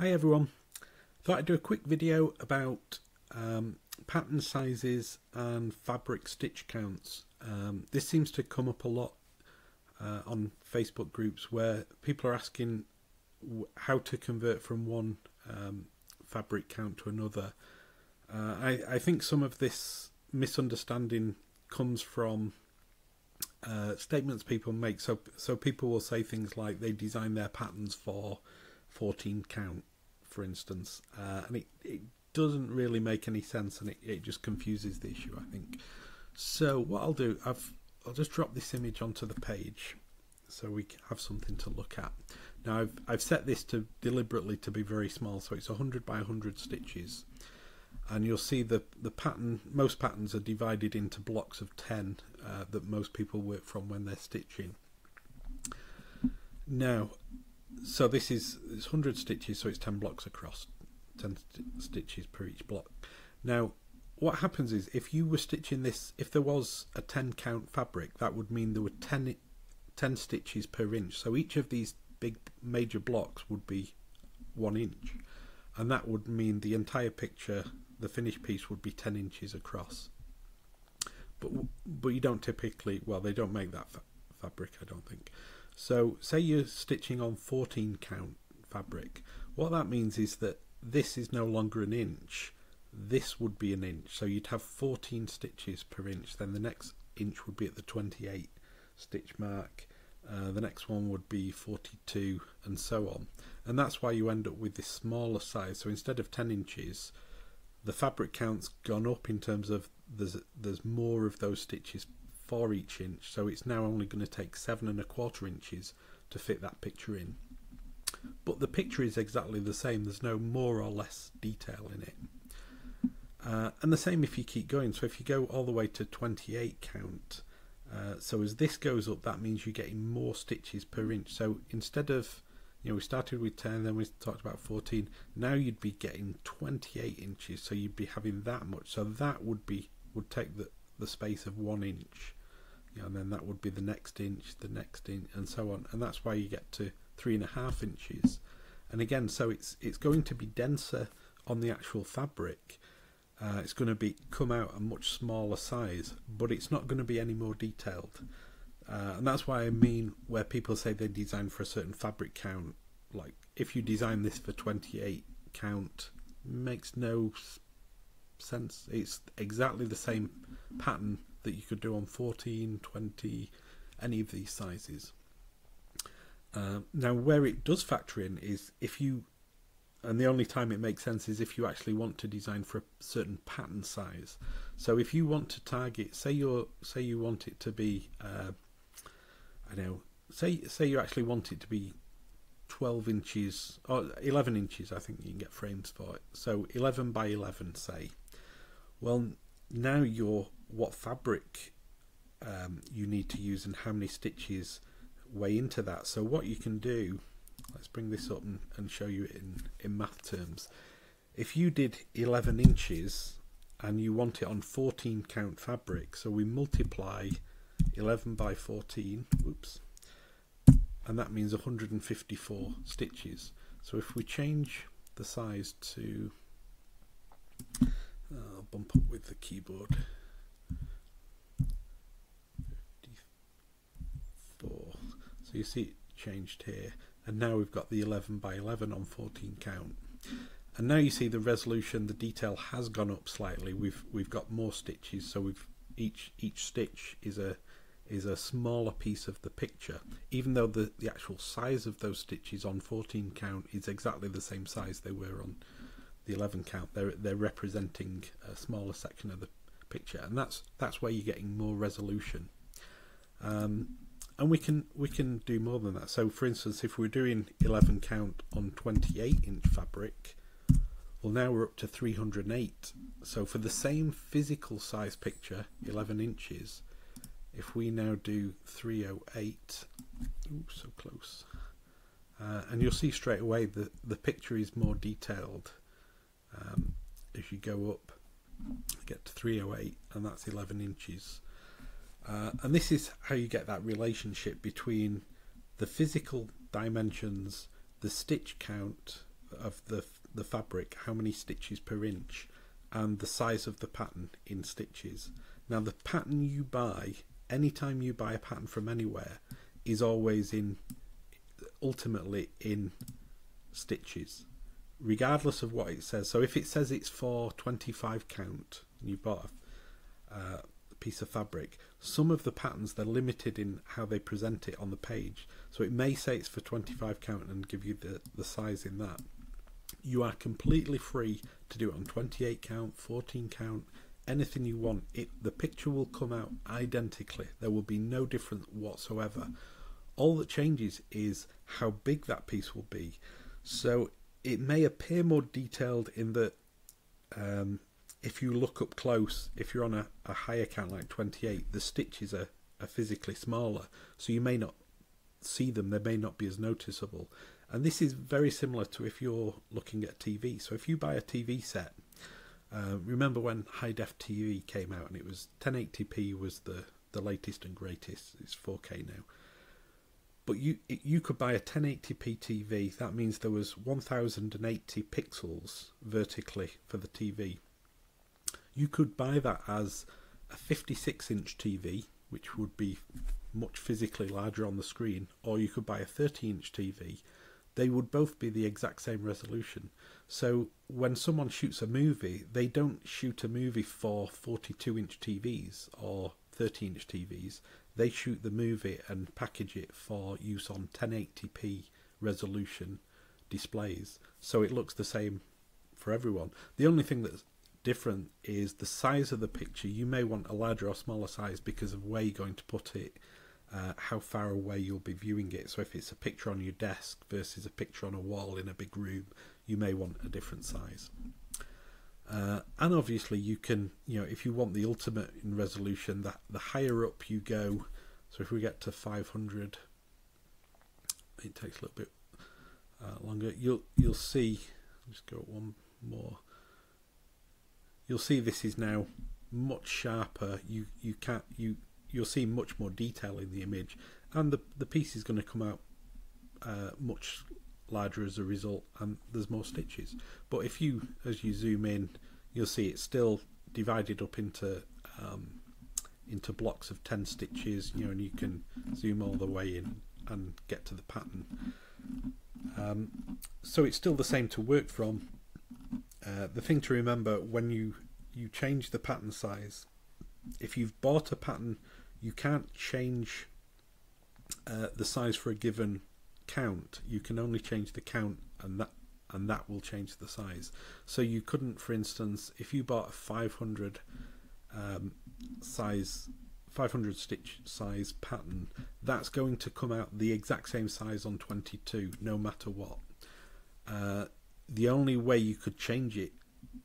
Hi everyone. Thought I'd do a quick video about um, pattern sizes and fabric stitch counts. Um, this seems to come up a lot uh, on Facebook groups where people are asking how to convert from one um, fabric count to another. Uh, I, I, think some of this misunderstanding comes from uh, statements people make. So, so people will say things like they design their patterns for 14 count, for instance, uh, and it, it doesn't really make any sense, and it, it just confuses the issue. I think. So what I'll do, I've I'll just drop this image onto the page, so we have something to look at. Now I've I've set this to deliberately to be very small, so it's 100 by 100 stitches and you'll see the the pattern most patterns are divided into blocks of 10 uh, that most people work from when they're stitching now so this is it's 100 stitches so it's 10 blocks across 10 st stitches per each block. Now what happens is if you were stitching this if there was a 10 count fabric that would mean there were 10 10 stitches per inch. So each of these big major blocks would be one inch. And that would mean the entire picture the finished piece would be 10 inches across. But but you don't typically well they don't make that fa fabric I don't think so say you're stitching on 14 count fabric. What that means is that this is no longer an inch. This would be an inch. So you'd have 14 stitches per inch. Then the next inch would be at the 28 stitch mark. Uh, the next one would be 42 and so on. And that's why you end up with this smaller size. So instead of 10 inches the fabric count's gone up in terms of there's there's more of those stitches for each inch so it's now only going to take seven and a quarter inches to fit that picture in. But the picture is exactly the same there's no more or less detail in it. Uh, and the same if you keep going so if you go all the way to 28 count uh, so as this goes up that means you're getting more stitches per inch. So instead of you know we started with 10 then we talked about 14 now you'd be getting 28 inches so you'd be having that much. So that would be would take the the space of one inch and then that would be the next inch the next inch and so on and that's why you get to three and a half inches and again so it's it's going to be denser on the actual fabric uh, it's going to be come out a much smaller size but it's not going to be any more detailed uh, and that's why I mean where people say they design for a certain fabric count. Like if you design this for 28 count, makes no sense. It's exactly the same pattern that you could do on 14, 20, any of these sizes. Uh, now, where it does factor in is if you, and the only time it makes sense is if you actually want to design for a certain pattern size. So if you want to target, say you're, say you want it to be uh, I know. Say say you actually want it to be 12 inches or 11 inches. I think you can get frames for it. So 11 by 11, say. Well, now you're what fabric um, you need to use and how many stitches weigh into that. So what you can do, let's bring this up and, and show you in in math terms. If you did 11 inches and you want it on 14 count fabric, so we multiply 11 by 14 oops and that means 154 stitches so if we change the size to uh, I'll bump up with the keyboard 54 so you see it changed here. And now we've got the 11 by 11 on 14 count. And now you see the resolution the detail has gone up slightly. We've we've got more stitches. So we've each each stitch is a is a smaller piece of the picture, even though the, the actual size of those stitches on 14 count is exactly the same size they were on the 11 count. They're they're representing a smaller section of the picture, and that's that's where you're getting more resolution. Um, and we can we can do more than that. So, for instance, if we're doing 11 count on 28 inch fabric, well, now we're up to 308. So, for the same physical size picture, 11 inches if we now do 308 ooh, so close uh, and you'll see straight away that the picture is more detailed um, as you go up get to 308 and that's 11 inches uh, and this is how you get that relationship between the physical dimensions the stitch count of the the fabric, how many stitches per inch, and the size of the pattern in stitches. Now, the pattern you buy, anytime you buy a pattern from anywhere, is always in ultimately in stitches, regardless of what it says. So, if it says it's for 25 count, you bought a, uh, piece of fabric, some of the patterns they're limited in how they present it on the page. So, it may say it's for 25 count and give you the, the size in that. You are completely free to do it on 28 count 14 count anything you want. It the picture will come out identically. There will be no difference whatsoever. All that changes is how big that piece will be. So it may appear more detailed in that um, if you look up close if you're on a, a higher count like 28 the stitches are, are physically smaller so you may not see them they may not be as noticeable and this is very similar to if you're looking at TV. So if you buy a TV set, uh, remember when high def TV came out and it was 1080p was the, the latest and greatest. It's 4K now. But you you could buy a 1080p TV. That means there was 1080 pixels vertically for the TV. You could buy that as a 56 inch TV, which would be much physically larger on the screen, or you could buy a 30 inch TV they would both be the exact same resolution. So when someone shoots a movie, they don't shoot a movie for 42 inch TVs or 13 inch TVs. They shoot the movie and package it for use on 1080p resolution displays. So it looks the same for everyone. The only thing that's different is the size of the picture. You may want a larger or smaller size because of where you're going to put it uh, how far away you'll be viewing it. So if it's a picture on your desk versus a picture on a wall in a big room, you may want a different size. Uh, and obviously, you can, you know, if you want the ultimate in resolution, that the higher up you go. So if we get to 500, it takes a little bit uh, longer. You'll you'll see. Just go one more. You'll see this is now much sharper. You you can't you you'll see much more detail in the image, and the the piece is going to come out uh, much larger as a result, and there's more stitches. But if you, as you zoom in, you'll see it's still divided up into um, into blocks of 10 stitches you know and you can zoom all the way in and get to the pattern um, so it's still the same to work from uh, the thing to remember when you you change the pattern size if you've bought a pattern you can't change uh, the size for a given count. You can only change the count, and that and that will change the size. So you couldn't, for instance, if you bought a 500 um, size, 500 stitch size pattern, that's going to come out the exact same size on 22, no matter what. Uh, the only way you could change it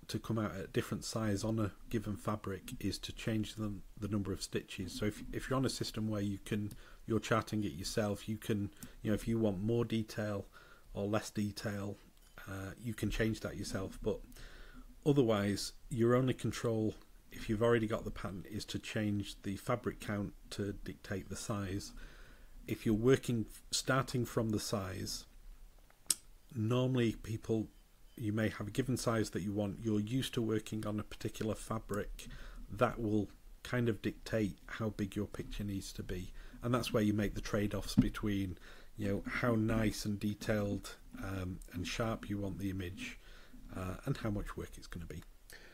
to come out at a different size on a given fabric is to change the, the number of stitches. So if, if you're on a system where you can you're charting it yourself, you can you know if you want more detail or less detail, uh, you can change that yourself. But otherwise, your only control if you've already got the pattern is to change the fabric count to dictate the size. If you're working starting from the size, normally people you may have a given size that you want, you're used to working on a particular fabric, that will kind of dictate how big your picture needs to be. And that's where you make the trade offs between, you know, how nice and detailed um, and sharp you want the image uh, and how much work it's going to be.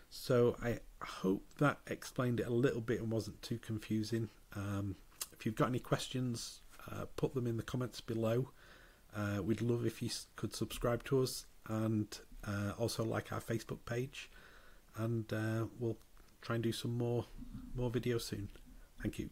So I hope that explained it a little bit and wasn't too confusing. Um, if you've got any questions, uh, put them in the comments below. Uh, we'd love if you could subscribe to us and uh, also like our Facebook page, and uh, we'll try and do some more more videos soon. Thank you.